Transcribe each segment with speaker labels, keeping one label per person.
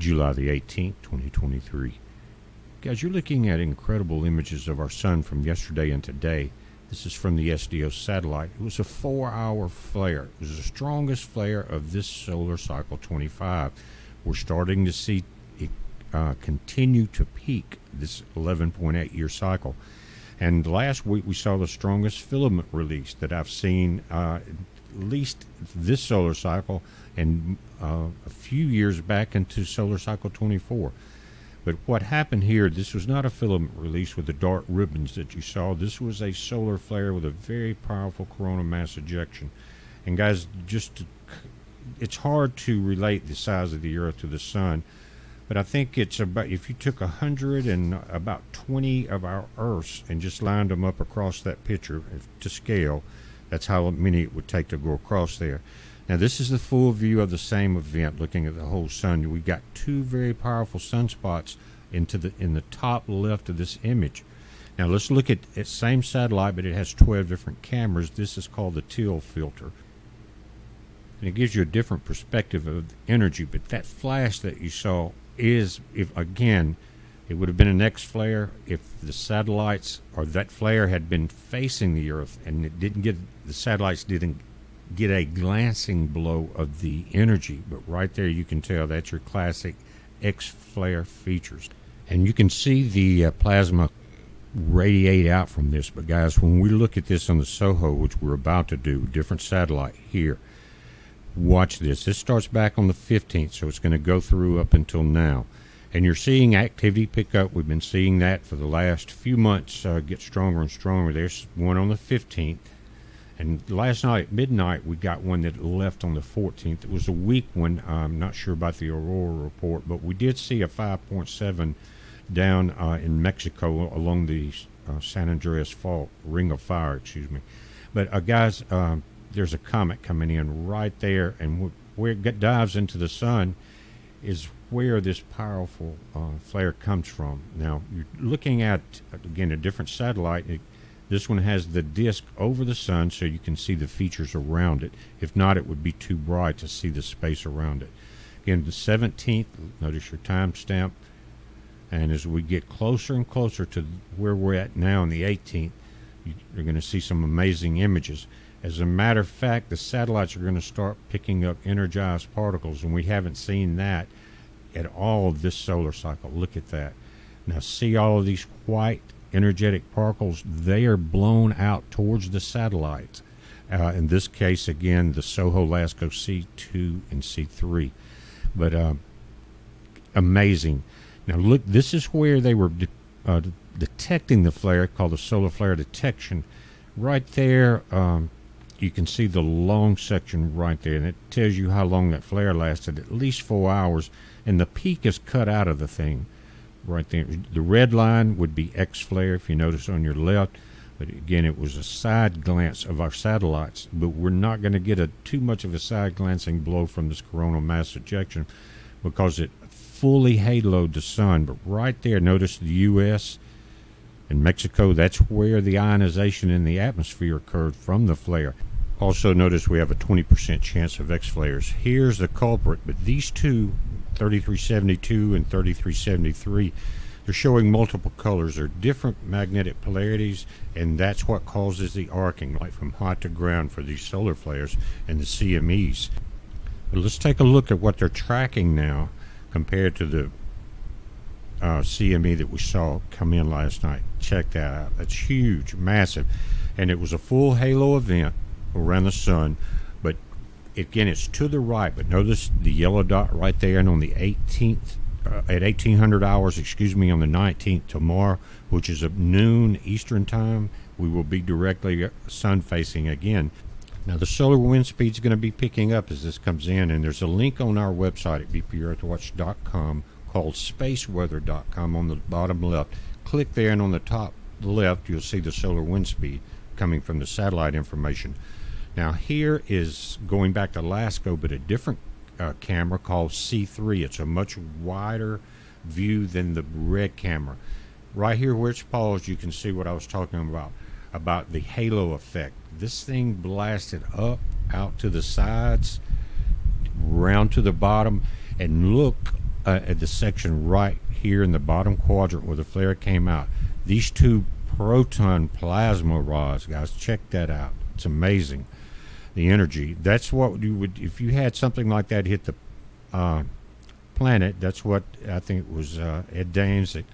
Speaker 1: July the 18th, 2023. Guys, you're looking at incredible images of our sun from yesterday and today. This is from the SDO satellite. It was a four hour flare. It was the strongest flare of this solar cycle 25. We're starting to see it uh, continue to peak this 11.8 year cycle. And last week we saw the strongest filament release that I've seen, uh, least this solar cycle, and uh, a few years back into solar cycle 24. But what happened here, this was not a filament release with the dark ribbons that you saw. This was a solar flare with a very powerful corona mass ejection. And guys, just to, it's hard to relate the size of the Earth to the Sun, but I think it's about if you took a hundred and about twenty of our Earths and just lined them up across that picture to scale, that's how many it would take to go across there. Now, this is the full view of the same event, looking at the whole sun. We've got two very powerful sunspots into the in the top left of this image. Now, let's look at the same satellite, but it has 12 different cameras. This is called the Teal filter. And it gives you a different perspective of energy. But that flash that you saw is, if again, it would have been an X flare if the satellites or that flare had been facing the Earth and it didn't get the satellites didn't get a glancing blow of the energy, but right there you can tell that's your classic X flare features. And you can see the uh, plasma radiate out from this. But guys, when we look at this on the SOHO, which we're about to do, different satellite here, watch this. This starts back on the 15th, so it's going to go through up until now. And you're seeing activity pick up. We've been seeing that for the last few months uh, get stronger and stronger. There's one on the 15th and last night at midnight, we got one that left on the 14th. It was a weak one. I'm not sure about the Aurora report, but we did see a 5.7 down uh, in Mexico along the uh, San Andreas Fault, Ring of Fire, excuse me. But uh, guys, um, there's a comet coming in right there, and where it dives into the sun is where this powerful uh, flare comes from. Now, you're looking at, again, a different satellite. It this one has the disk over the sun so you can see the features around it. If not, it would be too bright to see the space around it. Again, the 17th, notice your timestamp. And as we get closer and closer to where we're at now on the 18th, you're going to see some amazing images. As a matter of fact, the satellites are going to start picking up energized particles, and we haven't seen that at all this solar cycle. Look at that. Now, see all of these white energetic particles, they are blown out towards the satellites. Uh, in this case, again, the SOHO LASCO C2 and C3. But uh, amazing. Now, look, this is where they were de- uh, detecting the flare, called the solar flare detection. Right there, um, you can see the long section right there, and it tells you how long that flare lasted at least four hours, and the peak is cut out of the thing right there. The red line would be X flare, if you notice on your left. But again, it was a side glance of our satellites, but we're not going to get a too much of a side glancing blow from this coronal mass ejection because it fully haloed the sun. But right there, notice the U.S. and Mexico. That's where the ionization in the atmosphere occurred from the flare. Also, notice we have a 20% chance of X flares. Here's the culprit, but these two 3372 and 3373 they're showing multiple colors. They're different magnetic polarities and that's what causes the arcing like from hot to ground for these solar flares and the CMEs but let's take a look at what they're tracking now compared to the uh, CME that we saw come in last night. Check that out. That's huge massive. And it was a full halo event around the sun But again, it's to the right, but notice the yellow dot right there, and on the 18th, uh, at 1800 hours, excuse me, on the 19th tomorrow, which is at noon Eastern time, we will be directly uh, sun facing again. Now, the solar wind speed is going to be picking up as this comes in, and there's a link on our website at bpearthwatch.com called spaceweather.com on the bottom left. Click there, and on the top left, you'll see the solar wind speed coming from the satellite information. Now here is going back to LASCO, but a different uh, camera called C3. It's a much wider view than the red camera. Right here where it's paused, you can see what I was talking about, about the halo effect. This thing blasted up, out to the sides, round to the bottom, and look uh, at the section right here in the bottom quadrant where the flare came out. These two proton plasma rods, guys, check that out. It's amazing. The energy. That's what you would if you had something like that hit the uh, planet. That's what I think it was uh, Ed Dames that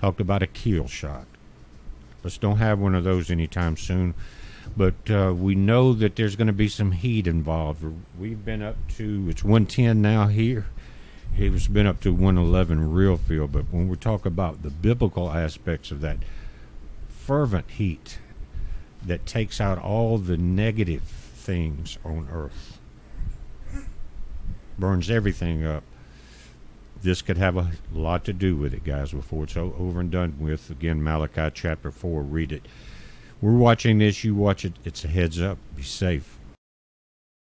Speaker 1: talked about a kill shot. Let's don't have one of those anytime soon. But uh, we know that there's going to be some heat involved. We've been up to it's 110 now here. It's been up to 111 real feel. But when we talk about the biblical aspects of that fervent heat that takes out all the negative things on earth, burns everything up. This could have a lot to do with it, guys, before it's over and done with. Again, Malachi chapter 4, read it. We're watching this, you watch it. It's a heads up. Be safe.